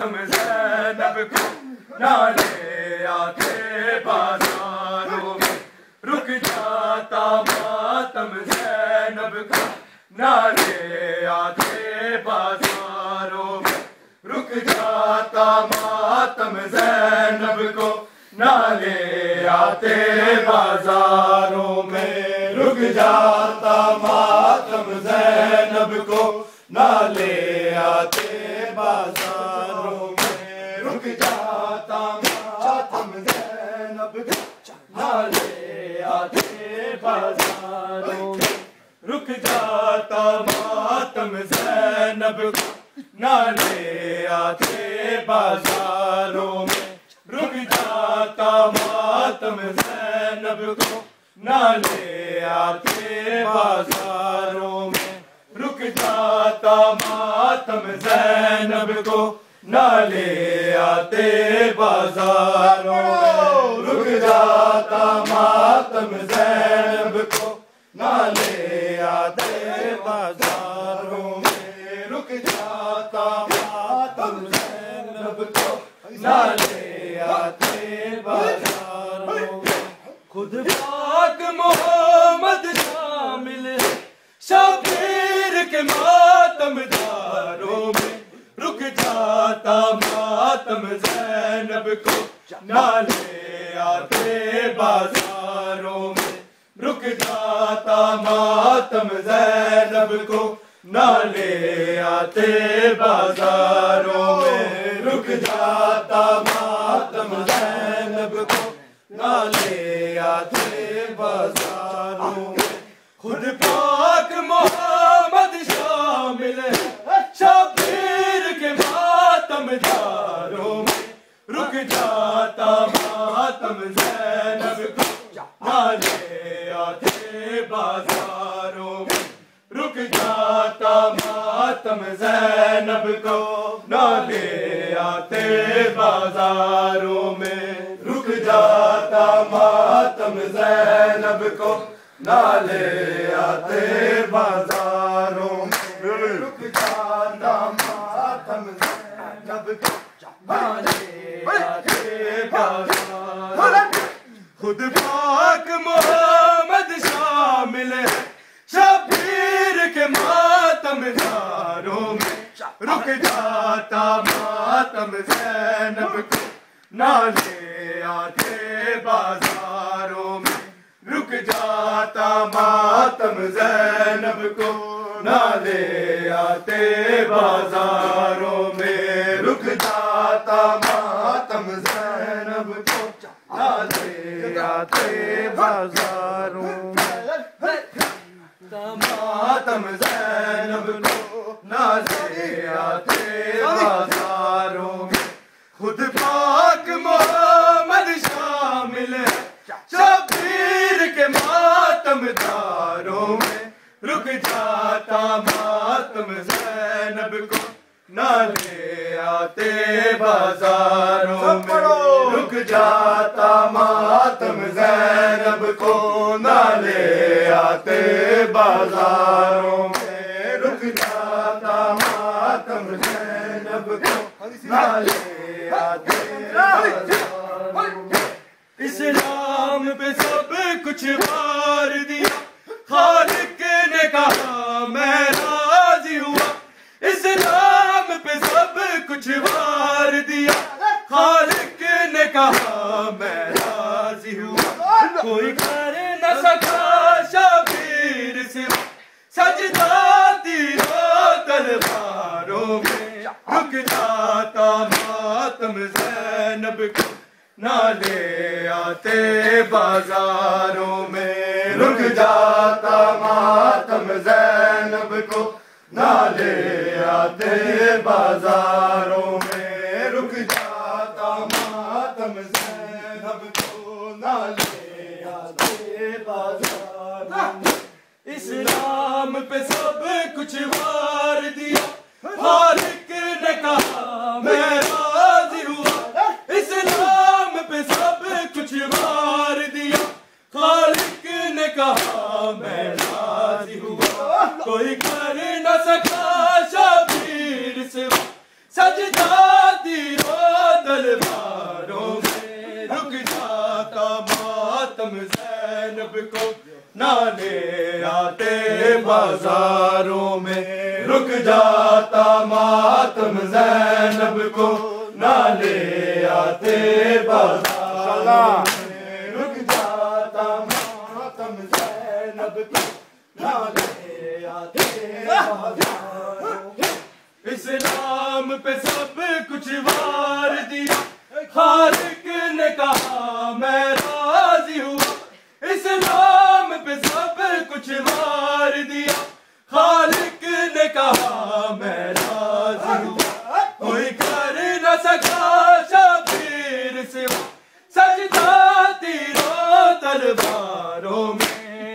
ماتم زینب کو نہ لے آتے بازاروں میں رک جاتا ماتم زینب کا نہ لے آتے بازاروں میں رک جاتا ماتم زینب کو نہ لے آتے بازاروں میں رک جاتا ماتم زینب کو نہ لے بازاروں میں رک جاتا ماتم زینب کو نہ لے آتے بازاروں میں رک جاتا ماتم زینب کو نہ لے آتے بازاروں میں رک جاتا ماتم زینب کو نہ لے آتے بازاروں میں رک جاتا ماتم زینب نہ لے آتے بازاروں میں رک جاتا ماتم زینب کو نہ لے آتے بازاروں میں خود پاک محمد شامل ہے شبیر کے ماتم داروں میں رک جاتا ماتم زینب کو نہ لے آتے بازاروں میں۔ رک جاتا ماتم زینب کو نہ لے آتے بازاروں میں۔ رک جاتا ماتم زینب کو نہ لے آتے بازاروں میں۔ خود پاک محمد شامل ہے اچھا شبیر کے ماتم داروں میں۔ رک جاتا ماتم زینب کو نہ لے آتے بازاروں میں رک جاتا ماتم زینب کو نہ لے آتے بازاروں میں رک جاتا ماتم زینب کو نہ لے آتے بازاروں میں خود پاک محمد رک جاتا ماتم زینب کو نہ لے آتے بازاروں میں رک جاتا ماتم زینب کو نہ لے آتے بازاروں میں رک جاتا ماتم زینب کو نہ لے آتے بازاروں میں ماتم زینب کو نہ لے آتے بازاروں میں خود پاک محمد شامل ہے شبیر کے ماتم داروں میں رک جاتا ماتم زینب کو اسلام پہ سب کچھ مار دیا، خالق نے کہا، میں راضی ہوا۔ اسلام پہ سب کچھ وار دیا، خالق نے کہا، میں راضی ہوا۔ کوئی کر نہ سکا شبیر سے سجدہ تیرو تلواروں رک جاتا ماتم زینب کو نہ لے آتے بازاروں میں۔ رک جاتا ماتم زینب کو نہ لے آتے بازاروں میں۔ رک جاتا ماتم زینب کو نہ لے آتے بازاروں میں۔ اسلام پہ سب کچھ وار زینب کو نالے آتے بازاروں میں۔ رک جاتا ماتم زینب کو نالے آتے بازاروں میں۔ رک جاتا ماتم زینب کو نالے آتے بازاروں میں۔ اسلام پہ سب کچھ وار دیا۔ خالق نے کہا، میں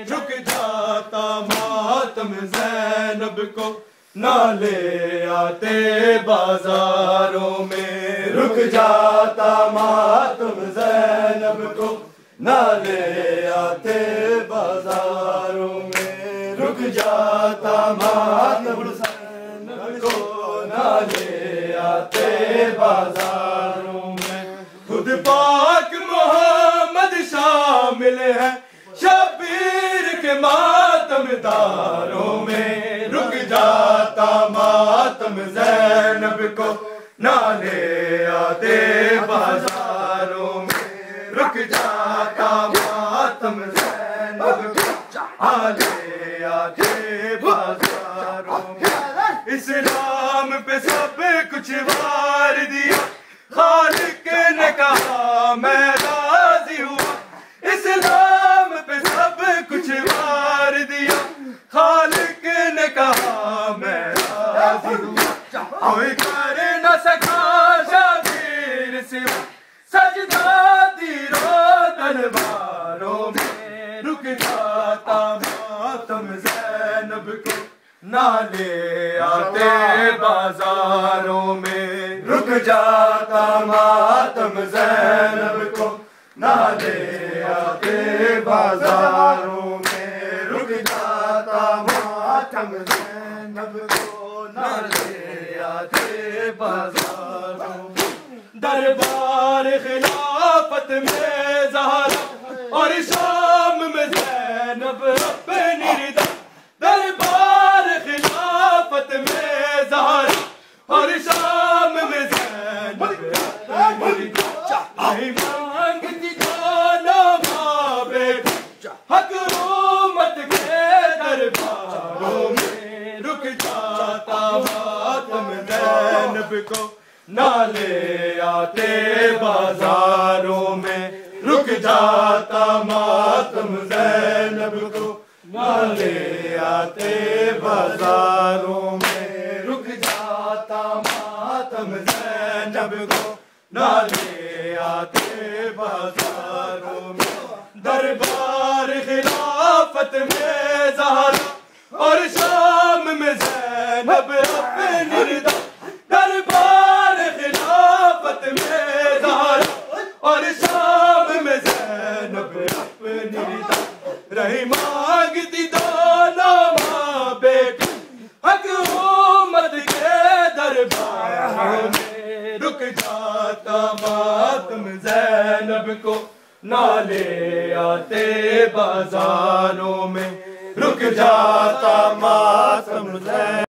جھک جاتا ماتم زینب کو نالے آتے بازاروں میں۔ رک جاتا ماتم زینب کو نالے آتے بازاروں میں۔ رک جاتا ماتم زینب کو نالے آتے بازاروں میں۔ خود پاک محمد شامل ہے۔ ماتم داروں میں رک جاتا ماتم زینب کو۔ نالے آتے بازاروں میں رک جاتا ماتم زینب کو۔ آلے آتے بازاروں میں اسلام پہ سب کچھ وار دیا۔ خالق نے کہا، میں راضی ہوا۔ اسلام خالق نے کہا، میں راضی ہوا کوئی کر نہ سکا شبیر سوا۔ سجدہ تیروں تلواروں میں رک جاتا ماتم زینب کو نالے آتے بازاروں میں رک جاتا ماتم زینب کو۔ نالے دربار خلافت میں زہرا اور شام میں زینب اپنی ردا دربار خلافت میں زہرا اور شام میں زینب اپنی ردا مانگتی جانا ماں بیٹا حق کے درباروں میں رک جاتا ماتم زینب کو نالے آتے بازاروں میں، رک جاتا ماتم زینب کو۔ نالے آتے بازاروں میں، رک جاتا ماتم زینب کو۔ نالے آتے بازاروں میں، دربار خلافت میں زہرا اور شام میں زینب نالے آتے بازاروں میں رک جاتا ماتم زینب